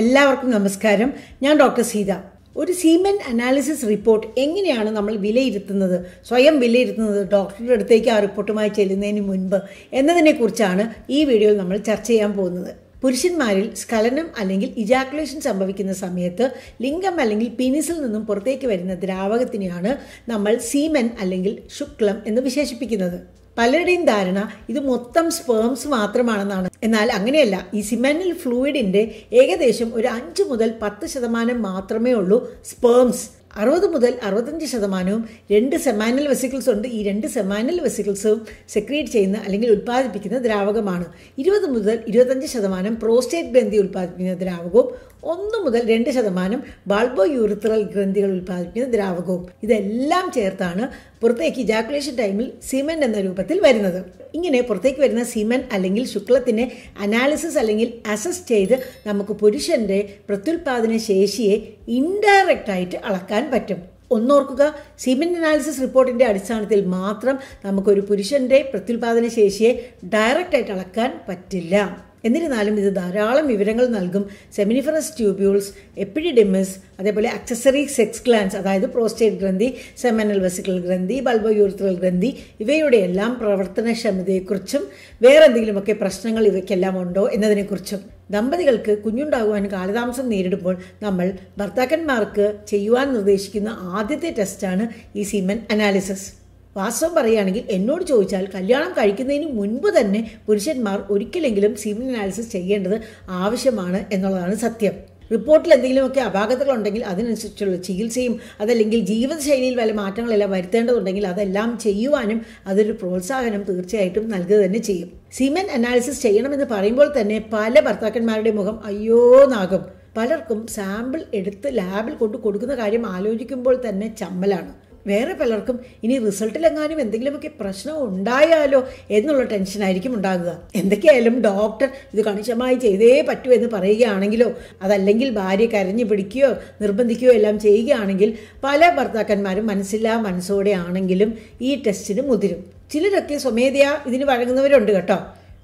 എല്ലാവർക്കും നമസ്കാരം. ഞാൻ ഡോക്ടർ സീത. ഒരു സീമൻ അനാലിസിസ് റിപ്പോർട്ട് എങ്ങനെയാണ് നമ്മൾ വിലയിരുത്തുന്നത്? സ്വയം വിലയിരുത്തുന്നത് ഡോക്ടറുടെ അടുത്തേക്ക് ആ റിപ്പോർട്ടുമായി ചെല്ലുന്നതിന് മുൻപ് എന്നതിനെക്കുറിച്ചാണ് ഈ വീഡിയോയിൽ നമ്മൾ ചർച്ച ചെയ്യാൻ പോകുന്നത്. പുരുഷന്മാരിൽ സ്കലനം അല്ലെങ്കിൽ ഇജാക്കുലേഷൻ സംഭവിക്കുന്ന സമയത്ത് ലിംഗം അല്ലെങ്കിൽ പീനിസിൽ നിന്നും പുറത്തേക്ക് വരുന്ന ദ്രാവകത്തിനെയാണ് നമ്മൾ സീമൻ അല്ലെങ്കിൽ ശുക്ലം എന്ന് വിശേഷിപ്പിക്കുന്നത്. പലരുടെയും ധാരണ ഇത് മൊത്തം സ്പേംസ് മാത്രമാണെന്നാണ്. എന്നാൽ അങ്ങനെയല്ല ഈ സിമെനൽ ഫ്ലൂയിഡിന്റെ ഏകദേശം ഒരു അഞ്ച് മുതൽ പത്ത് ശതമാനം മാത്രമേ ഉള്ളൂ സ്പേംസ് അറുപത് മുതൽ അറുപത്തഞ്ച് ശതമാനവും രണ്ട് സെമാനൽ വെസിക്കിൾസ് ഉണ്ട്. ഈ രണ്ട് സെമാനൽ വെസിക്കിൾസും സെക്രിയേറ്റ് ചെയ്യുന്ന അല്ലെങ്കിൽ ഉൽപ്പാദിപ്പിക്കുന്ന ദ്രാവകമാണ്. ഇരുപത് മുതൽ ഇരുപത്തഞ്ച് ശതമാനം പ്രോസ്റ്റേറ്റ് ഗ്രന്ഥി ഉൽപ്പാദിപ്പിക്കുന്ന ദ്രാവകവും ഒന്ന് മുതൽ രണ്ട് ശതമാനം ബാൾബോ യൂറിത്രൽ ഗ്രന്ഥികൾ ഉൽപ്പാദിപ്പിക്കുന്ന ദ്രാവകവും. ഇതെല്ലാം ചേർത്താണ് പുറത്തേക്ക് ഇജാക്കുലേഷൻ ടൈമിൽ സിമെന്റ് എന്ന രൂപത്തിൽ വരുന്നത്. ഇങ്ങനെ പുറത്തേക്ക് വരുന്ന സിമെന്റ് അല്ലെങ്കിൽ ശുക്ലത്തിനെ അനാലിസിസ് അല്ലെങ്കിൽ അസസ് ചെയ്ത് നമുക്ക് പുരുഷന്റെ പ്രത്യുൽപാദന ശേഷിയെ ഇൻഡയറക്റ്റ് ആയിട്ട് അളക്കാൻ പറ്റും. ഒന്നോർക്കുക സിമെന്റ് അനാലിസിസ് റിപ്പോർട്ടിന്റെ അടിസ്ഥാനത്തിൽ മാത്രം നമുക്കൊരു പുരുഷന്റെ പ്രത്യുൽപാദന ശേഷിയെ ഡയറക്റ്റ് ആയിട്ട് അളക്കാൻ പറ്റില്ല. എന്നിരുന്നാലും ഇത് ധാരാളം വിവരങ്ങൾ നൽകും. സെമിനിഫറസ് ട്യൂബ്യൂൾസ് എപ്പിഡിഡിമിസ് അതേപോലെ അക്സസറി സെക്സ് ഗ്ലാൻസ് അതായത് പ്രോസ്റ്റേറ്റ് ഗ്രന്ഥി സെമനൽ വെസിക്കൽ ഗ്രന്ഥി ബൾബോയൂറിത്രൽ ഗ്രന്ഥി ഇവയുടെ എല്ലാം പ്രവർത്തനക്ഷമതയെക്കുറിച്ചും വേറെ എന്തെങ്കിലുമൊക്കെ പ്രശ്നങ്ങൾ ഇവയ്ക്കെല്ലാം ഉണ്ടോ എന്നതിനെക്കുറിച്ചും. ദമ്പതികൾക്ക് കുഞ്ഞുണ്ടാകുവാൻ കാലതാമസം നേരിടുമ്പോൾ നമ്മൾ ഭർത്താക്കന്മാർക്ക് ചെയ്യുവാൻ നിർദ്ദേശിക്കുന്ന ആദ്യത്തെ ടെസ്റ്റാണ് ഈ സീമൻ അനാലിസിസ്. വാസ്തവം പറയുകയാണെങ്കിൽ എന്നോട് ചോദിച്ചാൽ കല്യാണം കഴിക്കുന്നതിന് മുൻപ് തന്നെ പുരുഷന്മാർ ഒരിക്കലെങ്കിലും സിമിൻ അനാലിസിസ് ചെയ്യേണ്ടത് ആവശ്യമാണ് എന്നുള്ളതാണ് സത്യം. റിപ്പോർട്ടിൽ എന്തെങ്കിലുമൊക്കെ അപാകതകളുണ്ടെങ്കിൽ അതിനനുസരിച്ചുള്ള ചികിത്സയും അതല്ലെങ്കിൽ ജീവിതശൈലിയിൽ വല്ല മാറ്റങ്ങളെല്ലാം വരുത്തേണ്ടതുണ്ടെങ്കിൽ അതെല്ലാം ചെയ്യുവാനും അതൊരു പ്രോത്സാഹനം തീർച്ചയായിട്ടും നൽകുക തന്നെ ചെയ്യും. സിമൻ അനാലിസിസ് ചെയ്യണമെന്ന് പറയുമ്പോൾ തന്നെ പല ഭർത്താക്കന്മാരുടെ മുഖം അയ്യോ നാകും പലർക്കും സാമ്പിൾ എടുത്ത് ലാബിൽ കൊണ്ട് കൊടുക്കുന്ന കാര്യം ആലോചിക്കുമ്പോൾ തന്നെ ചമ്മലാണ്. വേറെ പലർക്കും ഇനി റിസൾട്ടിലെങ്ങാനും എന്തെങ്കിലുമൊക്കെ പ്രശ്നം ഉണ്ടായാലോ എന്നുള്ള ടെൻഷനായിരിക്കും ഉണ്ടാകുക. എന്തൊക്കെയായാലും ഡോക്ടർ ഇത് കണിശമായി ചെയ്തേ പറ്റൂ എന്ന് പറയുകയാണെങ്കിലോ അതല്ലെങ്കിൽ ഭാര്യ കരഞ്ഞു പിടിക്കുകയോ നിർബന്ധിക്കുകയോ എല്ലാം ചെയ്യുകയാണെങ്കിൽ പല ഭർത്താക്കന്മാരും മനസ്സില്ലാ മനസ്സോടെ ആണെങ്കിലും ഈ ടെസ്റ്റിന് മുതിരും. ചിലരൊക്കെ സ്വമേധയാ ഇതിന് വഴങ്ങുന്നവരുണ്ട് കേട്ടോ.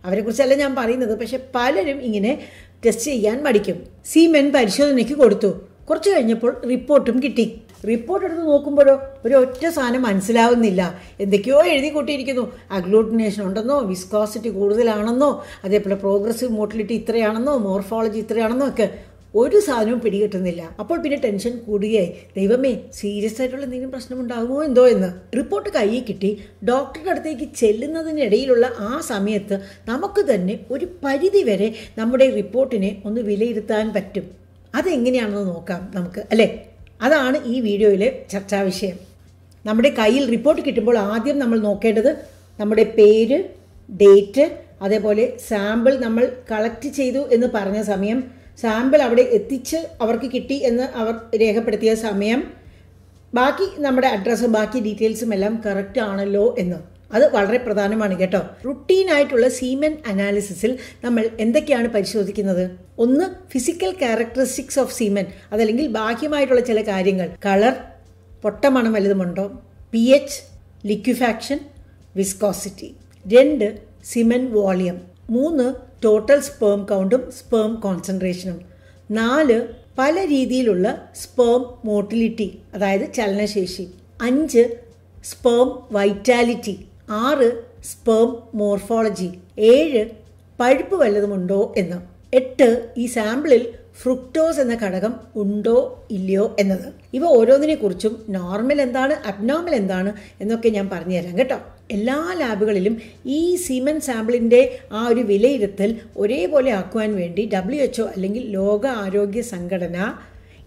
അവരെക്കുറിച്ചല്ല ഞാൻ പറയുന്നത്. പക്ഷെ പലരും ഇങ്ങനെ ടെസ്റ്റ് ചെയ്യാൻ മടിക്കും. സീമെൻ പരിശോധനയ്ക്ക് കൊടുത്തു. കുറച്ച് കഴിഞ്ഞപ്പോൾ റിപ്പോർട്ടും കിട്ടി. റിപ്പോർട്ട് എടുത്ത് നോക്കുമ്പോഴോ ഒരു ഒറ്റ സാധനം മനസ്സിലാവുന്നില്ല. എന്തൊക്കെയോ എഴുതി കൂട്ടിയിരിക്കുന്നു. അഗ്ലൂട്ടിനേഷൻ ഉണ്ടെന്നോ? വിസ്കോസിറ്റി കൂടുതലാണെന്നോ? അതേപോലെ പ്രോഗ്രസീവ് മോട്ടിലിറ്റി ഇത്രയാണെന്നോ? മോർഫോളജി ഇത്രയാണെന്നോ ഒക്കെ ഒരു സാധനവും പിടികിട്ടുന്നില്ല. അപ്പോൾ പിന്നെ ടെൻഷൻ കൂടുകയായി. ദൈവമേ സീരിയസ് ആയിട്ടുള്ള എന്തെങ്കിലും പ്രശ്നം ഉണ്ടാകുമോ എന്തോ എന്ന്? റിപ്പോർട്ട് കയ്യിൽ കിട്ടി. ഡോക്ടറുടെ അടുത്തേക്ക് ചെല്ലുന്നതിനിടയിലുള്ള ആ സമയത്ത് നമുക്ക് തന്നെ ഒരു പരിധി വരെ നമ്മുടെ റിപ്പോർട്ടിനെ ഒന്ന് വിലയിരുത്താൻ പറ്റും. അതെങ്ങനെയാണെന്ന് നോക്കാം നമുക്ക് അല്ലേ? അതാണ് ഈ വീഡിയോയിലെ ചർച്ചാ വിഷയം. നമ്മുടെ കയ്യിൽ റിപ്പോർട്ട് കിട്ടുമ്പോൾ ആദ്യം നമ്മൾ നോക്കേണ്ടത് നമ്മുടെ പേര് ഡേറ്റ് അതേപോലെ സാമ്പിൾ നമ്മൾ കളക്ട് ചെയ്തു എന്ന് പറഞ്ഞ സമയം സാമ്പിൾ അവിടെ എത്തിച്ച് അവർക്ക് കിട്ടി എന്ന് അവർ രേഖപ്പെടുത്തിയ സമയം ബാക്കി നമ്മുടെ അഡ്രസ്സും ബാക്കി ഡീറ്റെയിൽസും എല്ലാം കറക്റ്റ് ആണല്ലോ എന്ന്. അത് വളരെ പ്രധാനമാണ് കേട്ടോ. റുട്ടീൻ ആയിട്ടുള്ള സീമൻ അനാലിസിസിൽ നമ്മൾ എന്തൊക്കെയാണ് പരിശോധിക്കുന്നത്? ഒന്ന് ഫിസിക്കൽ ക്യാരക്ടറിസ്റ്റിക്സ് ഓഫ് സീമൻ അതല്ലെങ്കിൽ ബാഹ്യമായിട്ടുള്ള ചില കാര്യങ്ങൾ. കളർ പൊട്ടമണം വലുതുമുണ്ടോ? പി എച്ച് ലിക്വിഫാക്ഷൻ വിസ്കോസിറ്റി രണ്ട് സിമൻ വോളിയം മൂന്ന് ടോട്ടൽ സ്പേം കൗണ്ടും സ്പേം കോൺസെൻട്രേഷനും നാല് പല രീതിയിലുള്ള സ്പേം മോട്ടിലിറ്റി അതായത് ചലനശേഷി. അഞ്ച് സ്പേം വൈറ്റാലിറ്റി ആറ് സ്പേം മോർഫോളജി ഏഴ് പഴുപ്പ് വല്ലതുമുണ്ടോ എന്ന്. എട്ട് ഈ സാമ്പിളിൽ ഫ്രുക്ടോസ് എന്ന ഘടകം ഉണ്ടോ ഇല്ലയോ എന്നത്. ഇവ ഓരോന്നിനെ കുറിച്ചും നോർമൽ എന്താണ് അബ്നോർമൽ എന്താണ് എന്നൊക്കെ ഞാൻ പറഞ്ഞു തരാം കേട്ടോ. എല്ലാ ലാബുകളിലും ഈ സീമൻ സാമ്പിളിന്റെ ആ ഒരു വിലയിരുത്തൽ ഒരേപോലെ ആക്കുവാൻ വേണ്ടി ഡബ്ല്യു അല്ലെങ്കിൽ ലോക ആരോഗ്യ സംഘടന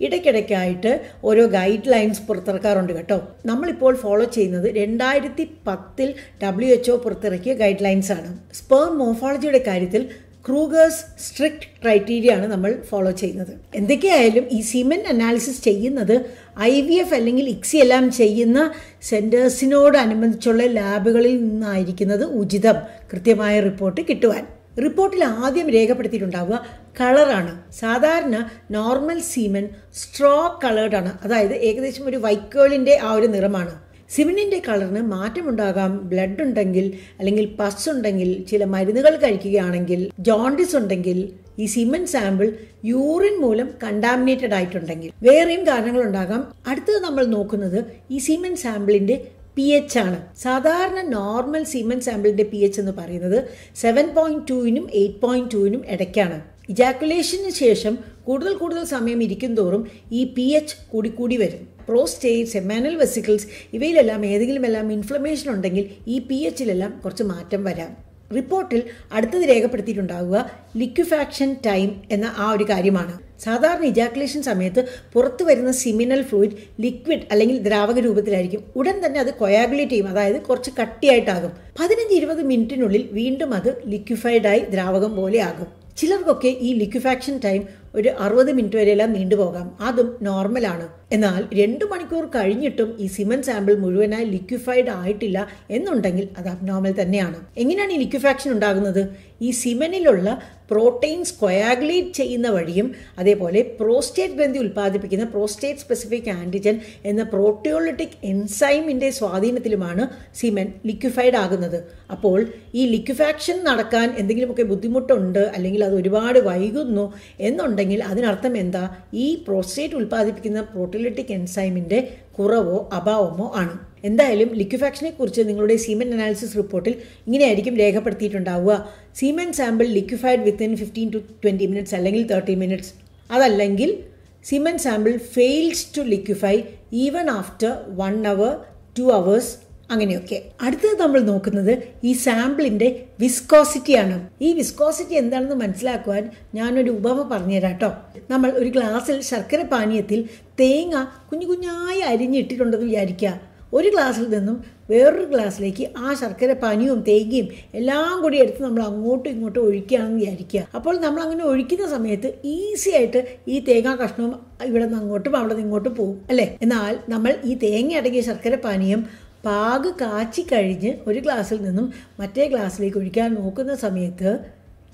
ഇടയ്ക്കിടയ്ക്കായിട്ട് ഓരോ ഗൈഡ് ലൈൻസ് പുറത്തിറക്കാറുണ്ട് കേട്ടോ. നമ്മളിപ്പോൾ ഫോളോ ചെയ്യുന്നത് രണ്ടായിരത്തി പത്തിൽ ഡബ്ല്യു എച്ച്ഒ പുറത്തിറക്കിയ ഗൈഡ് ലൈൻസ് ആണ്. സ്പേം മോഫോളജിയുടെ കാര്യത്തിൽ ക്രൂഗേഴ്സ് സ്ട്രിക്റ്റ് ക്രൈറ്റീരിയ ആണ് നമ്മൾ ഫോളോ ചെയ്യുന്നത്. എന്തൊക്കെയായാലും ഈ സിമെൻ അനാലിസിസ് ചെയ്യുന്നത് ഐ വി എഫ് അല്ലെങ്കിൽ ഇക്സി എല്ലാം ചെയ്യുന്ന സെന്റേഴ്സിനോടനുബന്ധിച്ചുള്ള ലാബുകളിൽ നിന്നായിരിക്കുന്നത് ഉചിതം കൃത്യമായ റിപ്പോർട്ട് കിട്ടുവാൻ. റിപ്പോർട്ടിൽ ആദ്യം രേഖപ്പെടുത്തിയിട്ടുണ്ടാവുക കളറാണ്. സാധാരണ നോർമൽ സീമൻ സ്ട്രോ കളേർഡാണ് അതായത് ഏകദേശം ഒരു വൈക്കോളിന്റെ ആ ഒരു നിറമാണ്. സിമിനിന്റെ കളറിന് മാറ്റമുണ്ടാകാം. ബ്ലഡ് ഉണ്ടെങ്കിൽ അല്ലെങ്കിൽ പസ് ഉണ്ടെങ്കിൽ ചില മരുന്നുകൾ കഴിക്കുകയാണെങ്കിൽ ജോണ്ടിസ് ഉണ്ടെങ്കിൽ ഈ സിമൻ സാമ്പിൾ യൂറിൻ മൂലം കണ്ടാമിനേറ്റഡ് ആയിട്ടുണ്ടെങ്കിൽ വേറെയും കാരണങ്ങളുണ്ടാകാം. അടുത്തത് നമ്മൾ നോക്കുന്നത് ഈ സിമൻ സാമ്പിളിന്റെ പി എച്ച് ആണ്. സാധാരണ നോർമൽ സീമൻ സാമ്പിളിന്റെ പി എച്ച് എന്ന് പറയുന്നത് സെവൻ പോയിന്റ് ടുവിനും എയ്റ്റ് പോയിന്റ് ടുവിനും ഇടയ്ക്കാണ്. ഇജാക്കുലേഷന് ശേഷം കൂടുതൽ കൂടുതൽ സമയം ഇരിക്കും തോറും ഈ പി എച്ച് കൂടിക്കൂടി വരും. പ്രോസ്റ്റേറ്റ് സെമാനൽ വെസിക്കിൾസ് ഇവയിലെല്ലാം ഏതെങ്കിലും എല്ലാം ഇൻഫ്ലമേഷൻ ഉണ്ടെങ്കിൽ ഈ പി എച്ചിലെല്ലാം കുറച്ച് മാറ്റം വരാം. റിപ്പോർട്ടിൽ അടുത്തത് രേഖപ്പെടുത്തിയിട്ടുണ്ടാവുക ലിക്വിഫാക്ഷൻ ടൈം എന്ന ആ ഒരു കാര്യമാണ്. സാധാരണ ഇജാക്കുലേഷൻ സമയത്ത് പുറത്തു വരുന്ന സിമിനൽ ഫ്ലൂയിഡ് ലിക്വിഡ് അല്ലെങ്കിൽ ദ്രാവക രൂപത്തിലായിരിക്കും. ഉടൻ തന്നെ അത് കൊയാബിലിറ്റി ചെയ്യും. അതായത് കുറച്ച് കട്ടിയായിട്ടാകും. പതിനഞ്ച് ഇരുപത് മിനിറ്റിനുള്ളിൽ വീണ്ടും അത് ലിക്വിഫൈഡായി ദ്രാവകം പോലെ ആകും. ചിലർക്കൊക്കെ ഈ ലിക്വിഫാക്ഷൻ ടൈം ഒരു അറുപത് മിനിറ്റ് വരെയെല്ലാം നീണ്ടുപോകാം അതും നോർമലാണ് എന്നാൽ രണ്ട് മണിക്കൂർ കഴിഞ്ഞിട്ടും ഈ സിമൻ സാമ്പിൾ മുഴുവനായി ലിക്വിഫൈഡ് ആയിട്ടില്ല എന്നുണ്ടെങ്കിൽ അത് അബ്നോർമൽ തന്നെയാണ്. എങ്ങനെയാണ് ഈ ലിക്വിഫാക്ഷൻ ഉണ്ടാകുന്നത്? ഈ സിമനിലുള്ള പ്രോട്ടീൻസ് കൊയാഗ്ലേറ്റ് ചെയ്യുന്ന വഴിയും അതേപോലെ പ്രോസ്റ്റേറ്റ് ഗ്രന്ഥി ഉൽപ്പാദിപ്പിക്കുന്ന പ്രോസ്റ്റേറ്റ് സ്പെസിഫിക് ആന്റിജൻ എന്ന പ്രോട്ടിയോളിറ്റിക് എൻസൈമിന്റെ സ്വാധീനത്തിലുമാണ് സിമൻ ലിക്വിഫൈഡ് ആകുന്നത്. അപ്പോൾ ഈ ലിക്വിഫാക്ഷൻ നടക്കാൻ എന്തെങ്കിലുമൊക്കെ ബുദ്ധിമുട്ടുണ്ട് അല്ലെങ്കിൽ അത് ഒരുപാട് വൈകുന്നു എന്നുണ്ടെങ്കിൽ അതിനർത്ഥം എന്താ? ഈ പ്രോസ്റ്റേറ്റ് ഉൽപ്പാദിപ്പിക്കുന്ന പ്രോട്ടിയോളിറ്റിക് എൻസൈമിന്റെ കുറവോ അഭാവമോ ആണ്. എന്തായാലും ലിക്വിഫാക്ഷനെ കുറിച്ച് നിങ്ങളുടെ സീമൻ അനാലിസിസ് റിപ്പോർട്ടിൽ ഇങ്ങനെയായിരിക്കും രേഖപ്പെടുത്തിയിട്ടുണ്ടാവുക. Semen sample liquefied within fifteen to twenty minutes അല്ലെങ്കിൽ തേർട്ടി മിനിറ്റ്സ് അതല്ലെങ്കിൽ semen sample fails to liquefy even after one hour two hours അങ്ങനെയൊക്കെ. അടുത്തത് നമ്മൾ നോക്കുന്നത് ഈ സാമ്പിളിന്റെ വിസ്കോസിറ്റിയാണ് ഈ വിസ്കോസിറ്റി എന്താണെന്ന് മനസ്സിലാക്കുവാൻ ഞാനൊരു ഉപമ പറഞ്ഞുതരാം കേട്ടോ. നമ്മൾ ഒരു ഗ്ലാസ്സിൽ ശർക്കര പാനീയത്തിൽ തേങ്ങ കുഞ്ഞു കുഞ്ഞായി അരിഞ്ഞിട്ടിട്ടുണ്ടെന്ന് വിചാരിക്കുക. ഒരു ഗ്ലാസ്സിൽ നിന്നും വേറൊരു ഗ്ലാസ്സിലേക്ക് ആ ശർക്കര പനിയും തേങ്ങയും എല്ലാം കൂടി എടുത്ത് നമ്മൾ അങ്ങോട്ടും ഇങ്ങോട്ടും ഒഴിക്കുകയാണെന്ന് വിചാരിക്കുക. അപ്പോൾ നമ്മൾ അങ്ങനെ ഒഴിക്കുന്ന സമയത്ത് ഈസി ആയിട്ട് ഈ തേങ്ങാ കഷ്ണവും ഇവിടെ നിന്ന് അങ്ങോട്ടും അവിടെ നിന്ന് ഇങ്ങോട്ടും പോകും അല്ലേ? എന്നാൽ നമ്മൾ ഈ തേങ്ങ അടങ്ങിയ ശർക്കര പാനീയം പാക് കാച്ചി കഴിഞ്ഞ് ഒരു ഗ്ലാസ്സിൽ നിന്നും മറ്റേ ഗ്ലാസ്സിലേക്ക് ഒഴിക്കാൻ നോക്കുന്ന സമയത്ത്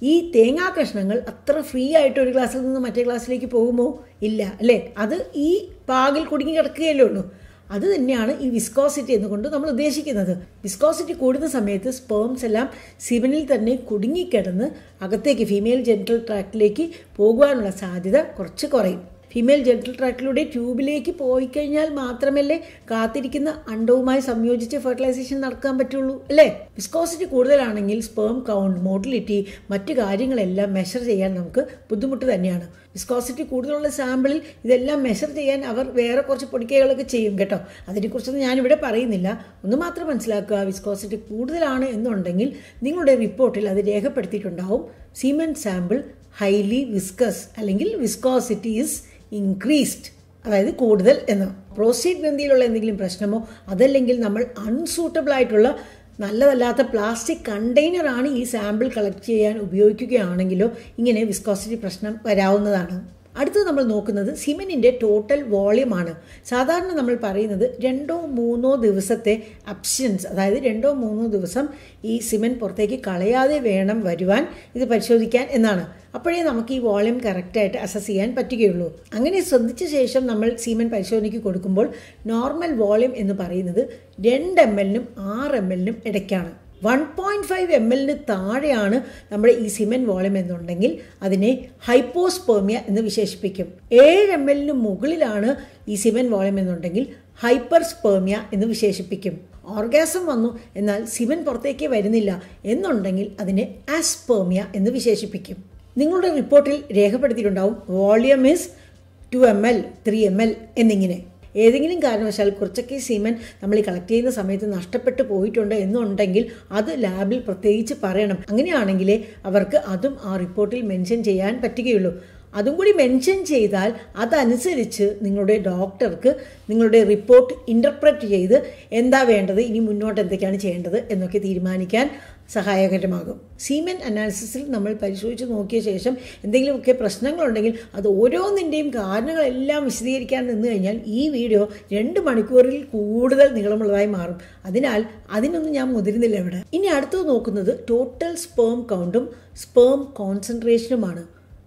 ഈ തേങ്ങാ കഷ്ണങ്ങൾ അത്ര ഫ്രീ ആയിട്ട് ഒരു ഗ്ലാസ്സിൽ നിന്ന് മറ്റേ ഗ്ലാസ്സിലേക്ക് പോകുമോ? ഇല്ല അല്ലേ? അത് ഈ പാകിൽ കുടുങ്ങി കിടക്കുകയല്ലേ ഉള്ളൂ. അത് തന്നെയാണ് ഈ വിസ്കോസിറ്റി എന്നുകൊണ്ട് നമ്മൾ ഉദ്ദേശിക്കുന്നത്. വിസ്കോസിറ്റി കൂടുന്ന സമയത്ത് സ്പേംസ് എല്ലാം സിവനിൽ തന്നെ കുടുങ്ങിക്കിടന്ന് അകത്തേക്ക് ഫീമെയിൽ ജെന്റൽ ട്രാക്റ്റിലേക്ക് പോകുവാനുള്ള സാധ്യത കുറച്ച് കുറയും. ഫീമെയിൽ ജെന്റൽ ട്രാക്റ്റിലൂടെ ട്യൂബിലേക്ക് പോയി കഴിഞ്ഞാൽ മാത്രമല്ലേ കാത്തിരിക്കുന്ന അണ്ടവുമായി സംയോജിച്ച് ഫെർട്ടിലൈസേഷൻ നടക്കാൻ പറ്റുള്ളൂ അല്ലേ? വിസ്കോസിറ്റി കൂടുതലാണെങ്കിൽ സ്പേം കൗണ്ട് മോട്ടിലിറ്റി മറ്റു കാര്യങ്ങളെല്ലാം മെഷർ ചെയ്യാൻ നമുക്ക് ബുദ്ധിമുട്ട് തന്നെയാണ്. വിസ്കോസിറ്റി കൂടുതലുള്ള സാമ്പിളിൽ ഇതെല്ലാം മെഷർ ചെയ്യാൻ അവർ വേറെ കുറച്ച് പൊടിക്കൈകളൊക്കെ ചെയ്യും കേട്ടോ. അതിനെക്കുറിച്ചൊന്നും ഞാനിവിടെ പറയുന്നില്ല. ഒന്ന് മാത്രം മനസ്സിലാക്കുക വിസ്കോസിറ്റി കൂടുതലാണ് എന്നുണ്ടെങ്കിൽ നിങ്ങളുടെ റിപ്പോർട്ടിൽ അത് രേഖപ്പെടുത്തിയിട്ടുണ്ടാവും. സീമൻ സാമ്പിൾ ഹൈലി വിസ്കസ് അല്ലെങ്കിൽ വിസ്കോസിറ്റി ഇസ് ഇൻക്രീസ്ഡ് അതായത് കൂടുതൽ എന്ന്. പ്രോസ്റ്റേറ്റ് ഗ്രന്ഥിയിലുള്ള എന്തെങ്കിലും പ്രശ്നമോ അതല്ലെങ്കിൽ നമ്മൾ അൺസൂട്ടബിൾ ആയിട്ടുള്ള നല്ലതല്ലാത്ത പ്ലാസ്റ്റിക് കണ്ടെയ്നറാണ് ഈ സാമ്പിൾ കളക്ട് ചെയ്യാൻ ഉപയോഗിക്കുകയാണെങ്കിലോ ഇങ്ങനെ വിസ്കോസിറ്റി പ്രശ്നം വരാവുന്നതാണ്. അടുത്തത് നമ്മൾ നോക്കുന്നത് സിമെന്റിന്റെ ടോട്ടൽ വോളിയമാണ് സാധാരണ നമ്മൾ പറയുന്നത് രണ്ടോ മൂന്നോ ദിവസത്തെ അപ്ഷൻസ് അതായത് രണ്ടോ മൂന്നോ ദിവസം ഈ സിമെന്റ് പുറത്തേക്ക് കളയാതെ വേണം വരുവാൻ ഇത് പരിശോധിക്കാൻ എന്നാണ്. അപ്പോഴേ നമുക്ക് ഈ വോളിയം കറക്റ്റായിട്ട് അസസ് ചെയ്യാൻ പറ്റുകയുള്ളൂ. അങ്ങനെ ശ്രദ്ധിച്ച ശേഷം നമ്മൾ സീമൻ പരിശോധനയ്ക്ക് കൊടുക്കുമ്പോൾ നോർമൽ വോളിയം എന്ന് പറയുന്നത് രണ്ട് എം എല്ലിനും ആറ് എം എല്ലിനും ഇടയ്ക്കാണ്. വൺ പോയിന്റ് ഫൈവ് എം എല്ലിന് താഴെയാണ് നമ്മുടെ ഈ സിമെന്റ് വോളിയം എന്നുണ്ടെങ്കിൽ അതിനെ ഹൈപ്പോസ്പേമിയ എന്ന് വിശേഷിപ്പിക്കും. ഏഴ് എം എല്ലിന് മുകളിലാണ് ഈ സിമെന്റ് വോളിയം എന്നുണ്ടെങ്കിൽ ഹൈപ്പർ സ്പേമിയ എന്ന് വിശേഷിപ്പിക്കും. ഓർഗാസം വന്നു എന്നാൽ സിമൻ പുറത്തേക്ക് വരുന്നില്ല എന്നുണ്ടെങ്കിൽ അതിനെ ആസ്പേമിയ എന്ന് വിശേഷിപ്പിക്കും. നിങ്ങളുടെ റിപ്പോർട്ടിൽ രേഖപ്പെടുത്തിയിട്ടുണ്ടാവും volume is two M L three M L എന്നിങ്ങനെ. ഏതെങ്കിലും കാരണവശാൽ കുറച്ചൊക്കെ സീമൻ നമ്മൾ ഈ കളക്ട് ചെയ്യുന്ന സമയത്ത് നഷ്ടപ്പെട്ടു പോയിട്ടുണ്ട് എന്നുണ്ടെങ്കിൽ അത് ലാബിൽ പ്രത്യേകിച്ച് പറയണം. അങ്ങനെയാണെങ്കിലേ അവർക്ക് അതും ആ റിപ്പോർട്ടിൽ മെൻഷൻ ചെയ്യാൻ പറ്റുകയുള്ളൂ. അതും കൂടി മെൻഷൻ ചെയ്താൽ അതനുസരിച്ച് നിങ്ങളുടെ ഡോക്ടർക്ക് നിങ്ങളുടെ റിപ്പോർട്ട് ഇന്റർപ്രറ്റ് ചെയ്ത് എന്താ വേണ്ടത് ഇനി മുന്നോട്ട് എന്തൊക്കെയാണ് ചെയ്യേണ്ടത് എന്നൊക്കെ തീരുമാനിക്കാൻ സഹായകരമാകും. സീമെൻ അനാലിസിസിൽ നമ്മൾ പരിശോധിച്ച് നോക്കിയ ശേഷം എന്തെങ്കിലുമൊക്കെ പ്രശ്നങ്ങളുണ്ടെങ്കിൽ അത് ഓരോന്നിന്റെയും കാരണങ്ങളെല്ലാം വിശദീകരിക്കാൻ നിന്ന് കഴിഞ്ഞാൽ ഈ വീഡിയോ രണ്ട് മണിക്കൂറിൽ കൂടുതൽ നീളമുള്ളതായി മാറും. അതിനാൽ അതിനൊന്നും ഞാൻ മുതിരുന്നില്ല ഇവിടെ. ഇനി അടുത്തത് നോക്കുന്നത് ടോട്ടൽ സ്പേം കൗണ്ടും സ്പേം കോൺസെൻട്രേഷനുമാണ്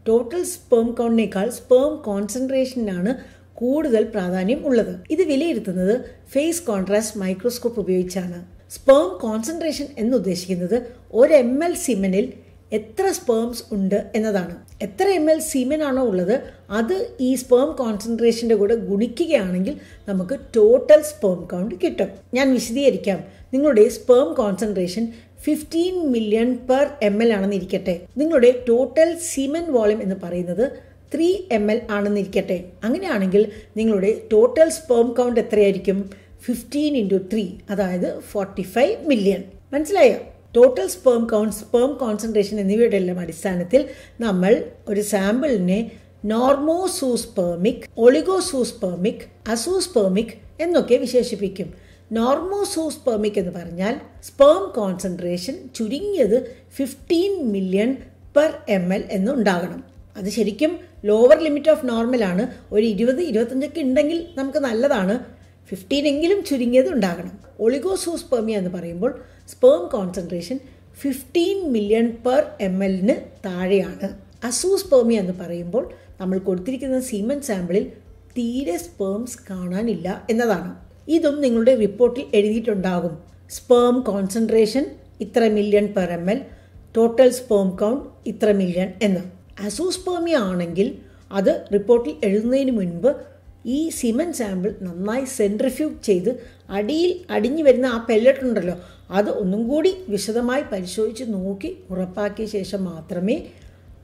ടോട്ടൽ സ്പേം കൗണ്ടിനേക്കാൾ സ്പേം കോൺസെൻട്രേഷനാണ് കൂടുതൽ പ്രാധാന്യം ഉള്ളത്. ഇത് വിലയിരുത്തുന്നത് ഫേസ് കോൺട്രാസ്റ്റ് മൈക്രോസ്കോപ്പ് ഉപയോഗിച്ചാണ്. സ്പേം കോൺസെൻട്രേഷൻ എന്നുദ്ദേശിക്കുന്നത് ഒരു എം എൽ സിമനിൽ എത്ര സ്പേംസ് ഉണ്ട് എന്നതാണ്. എത്ര എം എൽ സീമൻ ആണോ ഉള്ളത് അത് ഈ സ്പേം കോൺസെൻട്രേഷന്റെ കൂടെ ഗുണിക്കുകയാണെങ്കിൽ നമുക്ക് ടോട്ടൽ സ്പേം കൗണ്ട് കിട്ടും. ഞാൻ വിശദീകരിക്കാം. നിങ്ങളുടെ sperm concentration fifteen million per M L ആണെന്നിരിക്കട്ടെ നിങ്ങളുടെ ടോട്ടൽ സിമൻ വോളിയം എന്ന് പറയുന്നത് ത്രീ എം എൽ ആണെന്നിരിക്കട്ടെ അങ്ങനെയാണെങ്കിൽ നിങ്ങളുടെ ടോട്ടൽ സ്പേം കൗണ്ട് എത്രയായിരിക്കും? ഫിഫ്റ്റീൻ ഇന്റു ത്രീ അതായത് ഫോർട്ടി ഫൈവ് മില്യൺ മനസ്സിലായോ? Total sperm count sperm concentration എന്നിവയുടെ എല്ലാം അടിസ്ഥാനത്തിൽ നമ്മൾ ഒരു സാമ്പിളിനെ നോർമോസൂസ്പേമിക് ഒളിഗോസൂസ്പേമിക് അസൂസ്പേമിക് എന്നൊക്കെ വിശേഷിപ്പിക്കും. നോർമോസൂസ്പേമിക് എന്ന് പറഞ്ഞാൽ സ്പേം കോൺസെൻട്രേഷൻ ചുരുങ്ങിയത് fifteen million per M L എന്നുണ്ടാകണം. അത് ശരിക്കും ലോവർ ലിമിറ്റ് ഓഫ് നോർമലാണ് ഒരു ഇരുപത് ഇരുപത്തഞ്ചൊക്കെ ഉണ്ടെങ്കിൽ നമുക്ക് നല്ലതാണ്. ഫിഫ്റ്റീൻ എങ്കിലും ചുരുങ്ങിയത് ഉണ്ടാകണം. ഒളിഗോസൂസ്പെർമിയ എന്ന് പറയുമ്പോൾ sperm concentration fifteen million per M എല്ലിന് താഴെയാണ്. അസൂസ്പെർമിയ എന്ന് പറയുമ്പോൾ നമ്മൾ കൊടുത്തിരിക്കുന്ന സീമൻ സാമ്പിളിൽ തീരെ സ്പേംസ് കാണാനില്ല എന്നതാണ്. ഇതും നിങ്ങളുടെ റിപ്പോർട്ടിൽ എഴുതിയിട്ടുണ്ടാകും. സ്പേം കോൺസെൻട്രേഷൻ ഇത്ര million per M L total sperm count ഇത്ര മില്യൺ എന്ന്. അസൂസ്പേമിയ ആണെങ്കിൽ അത് റിപ്പോർട്ടിൽ എഴുതുന്നതിന് മുൻപ് ഈ സിമൻ സാമ്പിൾ നന്നായി സെൻട്രിഫ്യൂഗ് ചെയ്ത് അടിയിൽ അടിഞ്ഞു വരുന്ന ആ പെല്ലറ്റ് ഉണ്ടല്ലോ അത് ഒന്നും കൂടി വിശദമായി പരിശോധിച്ച് നോക്കി ഉറപ്പാക്കിയ ശേഷം മാത്രമേ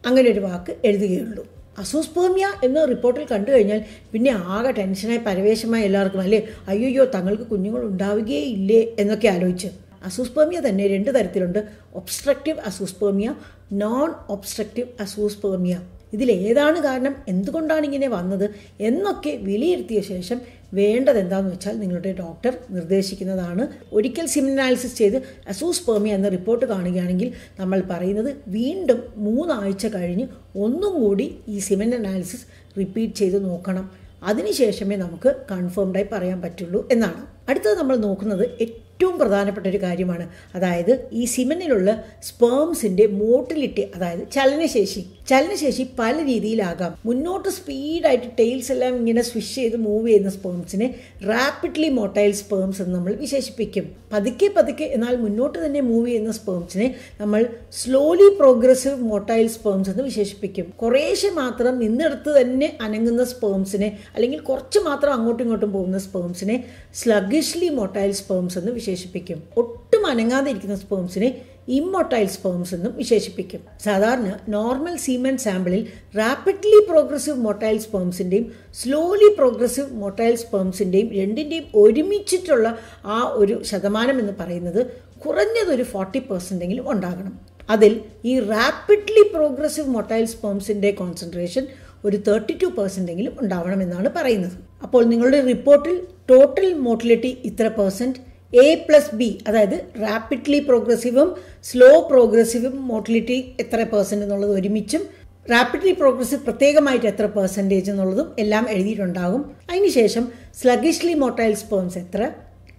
അങ്ങനെ ഒരു വാക്ക് എഴുതുകയുള്ളൂ. അസോസ്പേമിയ എന്ന റിപ്പോർട്ടിൽ കണ്ടു കഴിഞ്ഞാൽ പിന്നെ ആകെ ടെൻഷനായി പരവേശമായി എല്ലാവർക്കും അല്ലേ? അയ്യോ തങ്ങൾക്ക് കുഞ്ഞുങ്ങൾ ഉണ്ടാവുകയേ ഇല്ലേ എന്നൊക്കെ ആലോചിച്ച്. അസൂസ്പേമിയ തന്നെ രണ്ട് തരത്തിലുണ്ട്. Obstructive azoospermia non obstructive azoospermia. ഇതിൽ ഏതാണ് കാരണം? എന്തുകൊണ്ടാണ് ഇങ്ങനെ വന്നത്? എന്നൊക്കെ വിലയിരുത്തിയ ശേഷം വേണ്ടത് എന്താണെന്ന് വെച്ചാൽ നിങ്ങളുടെ ഡോക്ടർ നിർദ്ദേശിക്കുന്നതാണ്. ഒരിക്കൽ സിമിനാലിസിസ് ചെയ്ത് അസൂസ്പേമിയ എന്ന റിപ്പോർട്ട് കാണുകയാണെങ്കിൽ നമ്മൾ പറയുന്നത് വീണ്ടും മൂന്നാഴ്ച കഴിഞ്ഞ് ഒന്നും കൂടി ഈ സിമൻ അനാലിസിസ് റിപ്പീറ്റ് ചെയ്ത് നോക്കണം. അതിനുശേഷമേ നമുക്ക് കൺഫേംഡായി പറയാൻ പറ്റുള്ളൂ എന്നാണ്. അടുത്തത് നമ്മൾ നോക്കുന്നത് ഏറ്റവും പ്രധാനപ്പെട്ട ഒരു കാര്യമാണ്. അതായത് ഈ സിമനിലുള്ള സ്പേംസിന്റെ മോട്ടിലിറ്റി അതായത് ചലനശേഷി ചലനശേഷി പല രീതിയിലാകാം. മുന്നോട്ട് സ്പീഡായിട്ട് ടെയിൽസ് എല്ലാം ഇങ്ങനെ സ്വിഷ് ചെയ്ത് മൂവ് ചെയ്യുന്ന സ്പേംസിനെ റാപ്പിഡ്ലി മോട്ടൈൽ സ്പേംസ് എന്ന് നമ്മൾ വിശേഷിപ്പിക്കും. പതുക്കെ പതുക്കെ എന്നാൽ മുന്നോട്ട് തന്നെ മൂവ് ചെയ്യുന്ന സ്പേംസിനെ നമ്മൾ സ്ലോലി പ്രോഗ്രസീവ് മോട്ടൈൽ സ്പേംസ് എന്ന് വിശേഷിപ്പിക്കും. കുറേശ്ശെ മാത്രം നിന്നെടുത്ത് തന്നെ അനങ്ങുന്ന സ്പേംസിനെ അല്ലെങ്കിൽ കുറച്ച് മാത്രം അങ്ങോട്ടും ഇങ്ങോട്ടും പോകുന്ന സ്പേംസിനെ സ്ലഗിഷ്ലി മോട്ടൈൽ സ്പേംസ് എന്ന് വിശേഷിപ്പിക്കും. ഒട്ടും അനങ്ങാതെ ഇരിക്കുന്ന സ്പേംസിനെ ഇമ്മൊട്ടൈൽ സ്പേംസ് എന്നും വിശേഷിപ്പിക്കും. സാധാരണ നോർമൽ സീമൻ സാമ്പിളിൽ റാപ്പിഡ്ലി പ്രോഗ്രസീവ് മൊട്ടൈൽ സ്പേംസിന്റെയും സ്ലോലി പ്രോഗ്രസീവ് മൊട്ടൈൽ സ്പേംസിന്റെയും രണ്ടിന്റെയും ഒരുമിച്ചിട്ടുള്ള ആ ഒരു ശതമാനം എന്ന് പറയുന്നത് കുറഞ്ഞതൊരു ഫോർട്ടി പെർസെന്റെങ്കിലും ഉണ്ടാകണം. അതിൽ ഈ റാപ്പിഡ്ലി പ്രോഗ്രസീവ് മൊട്ടൈൽ സ്പേംസിന്റെ കോൺസെൻട്രേഷൻ ഒരു തേർട്ടി ടു പെർസെന്റെങ്കിലും ഉണ്ടാവണമെന്നാണ് പറയുന്നത്. അപ്പോൾ നിങ്ങളുടെ റിപ്പോർട്ടിൽ ടോട്ടൽ മോട്ടിലിറ്റി ഇത്ര പെർസെന്റ് എ പ്ലസ് ബി അതായത് റാപ്പിഡ്ലി പ്രോഗ്രസീവും സ്ലോ പ്രോഗ്രസീവും മോട്ടിലിറ്റി എത്ര പേഴ്സന്റ് എന്നുള്ളത് ഒരുമിച്ചും റാപ്പിഡ്ലി പ്രോഗ്രസീവ് പ്രത്യേകമായിട്ട് എത്ര പേഴ്സന്റേജ് എന്നുള്ളതും എല്ലാം എഴുതിയിട്ടുണ്ടാകും. അതിനുശേഷം സ്ലഗിഷ്ലി മോട്ടൈൽ സ്പേംസ് എത്ര